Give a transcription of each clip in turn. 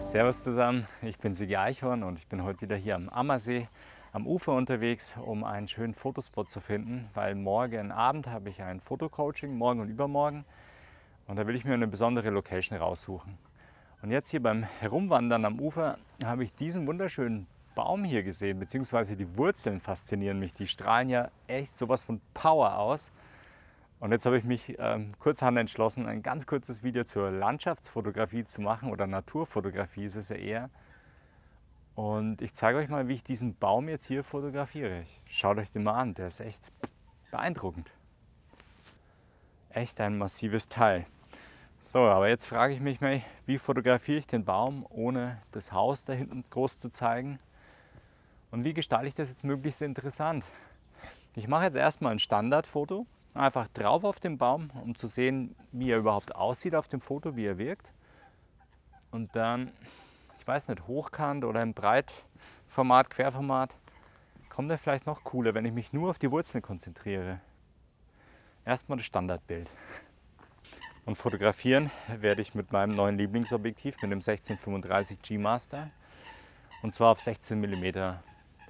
Servus zusammen, ich bin Sigi Eichhorn und ich bin heute wieder hier am Ammersee am Ufer unterwegs, um einen schönen Fotospot zu finden, weil morgen Abend habe ich ein Fotocoaching, morgen und übermorgen und da will ich mir eine besondere Location raussuchen. Und jetzt hier beim Herumwandern am Ufer habe ich diesen wunderschönen Baum hier gesehen, beziehungsweise die Wurzeln faszinieren mich. Die strahlen ja echt sowas von Power aus. Und jetzt habe ich mich ähm, kurzhand entschlossen, ein ganz kurzes Video zur Landschaftsfotografie zu machen oder Naturfotografie ist es ja eher. Und ich zeige euch mal, wie ich diesen Baum jetzt hier fotografiere. Schaut euch den mal an, der ist echt beeindruckend. Echt ein massives Teil. So, aber jetzt frage ich mich mal, wie fotografiere ich den Baum, ohne das Haus da hinten groß zu zeigen? Und wie gestalte ich das jetzt möglichst interessant? Ich mache jetzt erstmal ein Standardfoto, einfach drauf auf den Baum, um zu sehen, wie er überhaupt aussieht auf dem Foto, wie er wirkt. Und dann, ich weiß nicht, hochkant oder im Breitformat, Querformat, kommt er vielleicht noch cooler, wenn ich mich nur auf die Wurzeln konzentriere. Erstmal das Standardbild. Und fotografieren werde ich mit meinem neuen Lieblingsobjektiv, mit dem 1635 G Master. Und zwar auf 16 mm.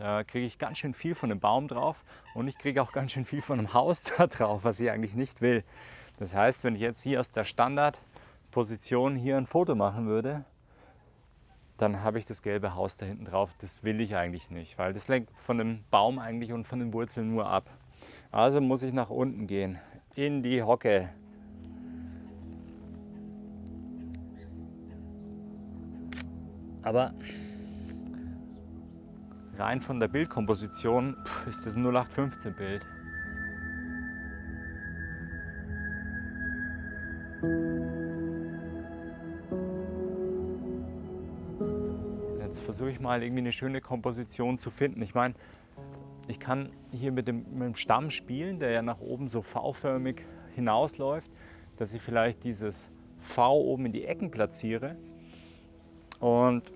Da kriege ich ganz schön viel von dem Baum drauf und ich kriege auch ganz schön viel von dem Haus da drauf, was ich eigentlich nicht will. Das heißt, wenn ich jetzt hier aus der Standardposition hier ein Foto machen würde, dann habe ich das gelbe Haus da hinten drauf. Das will ich eigentlich nicht, weil das lenkt von dem Baum eigentlich und von den Wurzeln nur ab. Also muss ich nach unten gehen, in die Hocke. Aber rein von der Bildkomposition ist das ein 0815 Bild. Jetzt versuche ich mal irgendwie eine schöne Komposition zu finden. Ich meine, ich kann hier mit dem, mit dem Stamm spielen, der ja nach oben so V-förmig hinausläuft, dass ich vielleicht dieses V oben in die Ecken platziere und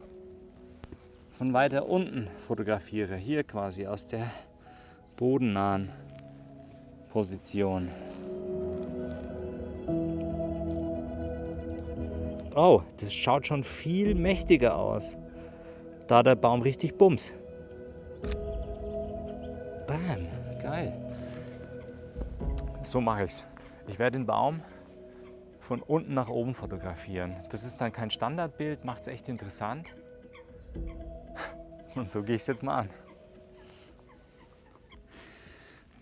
von weiter unten fotografiere, hier quasi aus der bodennahen Position. Oh, das schaut schon viel mächtiger aus. Da der Baum richtig bums. Bam, geil. So mache ich's. Ich werde den Baum von unten nach oben fotografieren. Das ist dann kein Standardbild, macht es echt interessant. Und so gehe ich es jetzt mal an.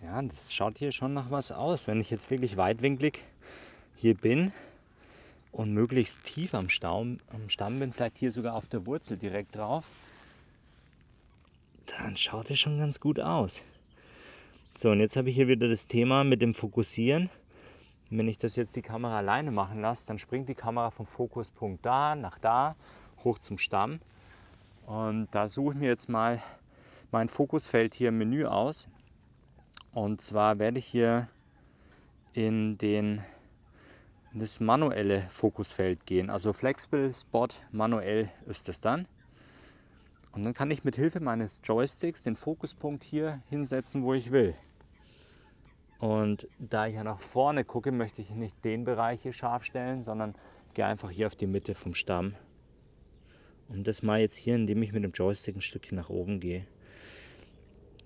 Ja, das schaut hier schon nach was aus. Wenn ich jetzt wirklich weitwinklig hier bin und möglichst tief am Stamm, am Stamm bin, vielleicht hier sogar auf der Wurzel direkt drauf, dann schaut es schon ganz gut aus. So, und jetzt habe ich hier wieder das Thema mit dem Fokussieren. Wenn ich das jetzt die Kamera alleine machen lasse, dann springt die Kamera vom Fokuspunkt da nach da, hoch zum Stamm. Und da suche ich mir jetzt mal mein Fokusfeld hier im Menü aus. Und zwar werde ich hier in, den, in das manuelle Fokusfeld gehen. Also Flexible Spot manuell ist es dann. Und dann kann ich mit Hilfe meines Joysticks den Fokuspunkt hier hinsetzen, wo ich will. Und da ich ja nach vorne gucke, möchte ich nicht den Bereich hier scharf stellen, sondern gehe einfach hier auf die Mitte vom Stamm. Und das mal jetzt hier, indem ich mit dem Joystick ein Stückchen nach oben gehe.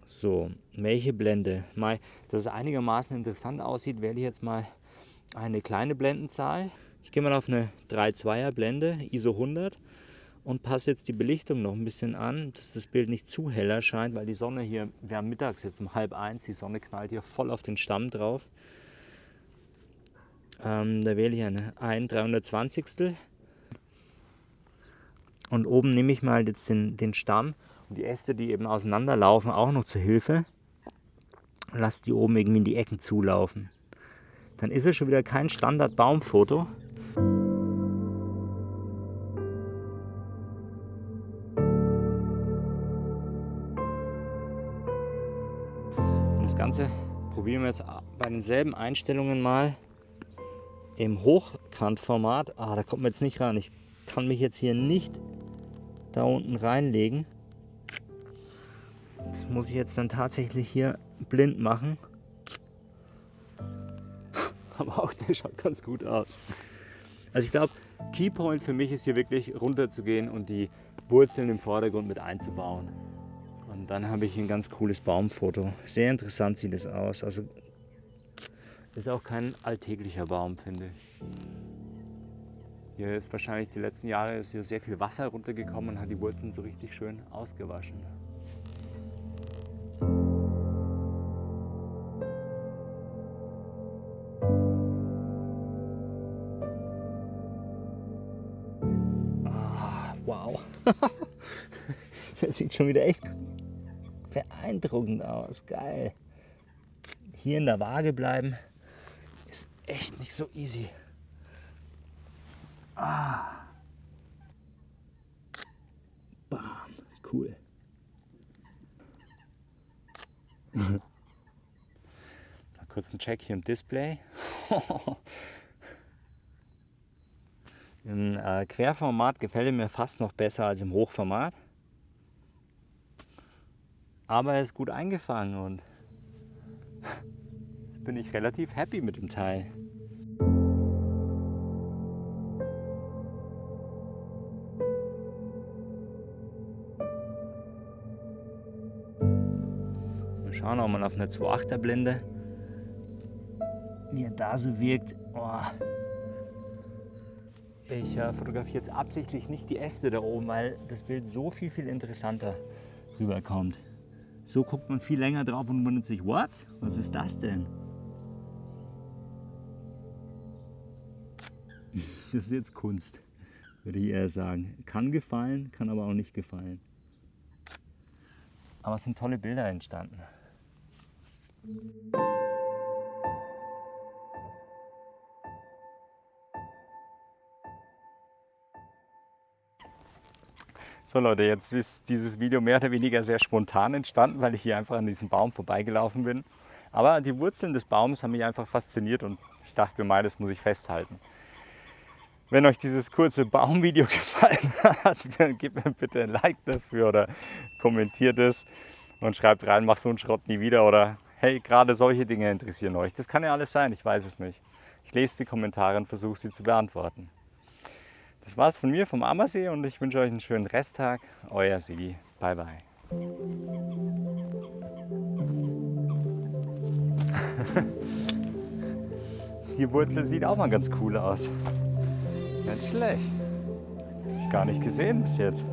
So, welche Blende? Mal, dass es einigermaßen interessant aussieht, wähle ich jetzt mal eine kleine Blendenzahl. Ich gehe mal auf eine 3,2er Blende, ISO 100 und passe jetzt die Belichtung noch ein bisschen an, dass das Bild nicht zu hell erscheint, weil die Sonne hier, wir haben mittags jetzt um halb eins, die Sonne knallt hier voll auf den Stamm drauf. Ähm, da wähle ich eine 1 320 und oben nehme ich mal jetzt den, den Stamm und die Äste, die eben auseinanderlaufen, auch noch zur Hilfe. Lass die oben irgendwie in die Ecken zulaufen. Dann ist es schon wieder kein Standard-Baumfoto. Und das Ganze probieren wir jetzt bei denselben Einstellungen mal im Hochkantformat. Ah, da kommt man jetzt nicht ran. Ich kann mich jetzt hier nicht da unten reinlegen. Das muss ich jetzt dann tatsächlich hier blind machen. Aber auch der schaut ganz gut aus. Also ich glaube, Keypoint für mich ist hier wirklich runterzugehen und die Wurzeln im Vordergrund mit einzubauen. Und dann habe ich ein ganz cooles Baumfoto. Sehr interessant sieht es aus. Also ist auch kein alltäglicher Baum, finde ich. Hier ist wahrscheinlich die letzten Jahre ist hier sehr viel Wasser runtergekommen und hat die Wurzeln so richtig schön ausgewaschen. Ah, wow. Das sieht schon wieder echt beeindruckend aus. Geil. Hier in der Waage bleiben ist echt nicht so easy. Ah. Bam. Cool. Mal kurz einen Check hier im Display. Im äh, Querformat gefällt mir fast noch besser als im Hochformat. Aber er ist gut eingefangen und bin ich relativ happy mit dem Teil. Schauen, ob man auf einer 2.8er Blende, er da so wirkt. Oh. Ich äh, fotografiere jetzt absichtlich nicht die Äste da oben, weil das Bild so viel, viel interessanter rüberkommt. So guckt man viel länger drauf und wundert sich, what? Was ist das denn? Das ist jetzt Kunst, würde ich eher sagen. Kann gefallen, kann aber auch nicht gefallen. Aber es sind tolle Bilder entstanden. So Leute, jetzt ist dieses Video mehr oder weniger sehr spontan entstanden, weil ich hier einfach an diesem Baum vorbeigelaufen bin. Aber die Wurzeln des Baums haben mich einfach fasziniert und ich dachte mir mal, das muss ich festhalten. Wenn euch dieses kurze Baumvideo gefallen hat, dann gebt mir bitte ein Like dafür oder kommentiert es und schreibt rein, mach so einen Schrott nie wieder oder hey, gerade solche Dinge interessieren euch. Das kann ja alles sein, ich weiß es nicht. Ich lese die Kommentare und versuche sie zu beantworten. Das war's von mir vom Ammersee und ich wünsche euch einen schönen Resttag. Euer Sigi. Bye bye. Die Wurzel sieht auch mal ganz cool aus. Nicht schlecht. Hab ich gar nicht gesehen bis jetzt.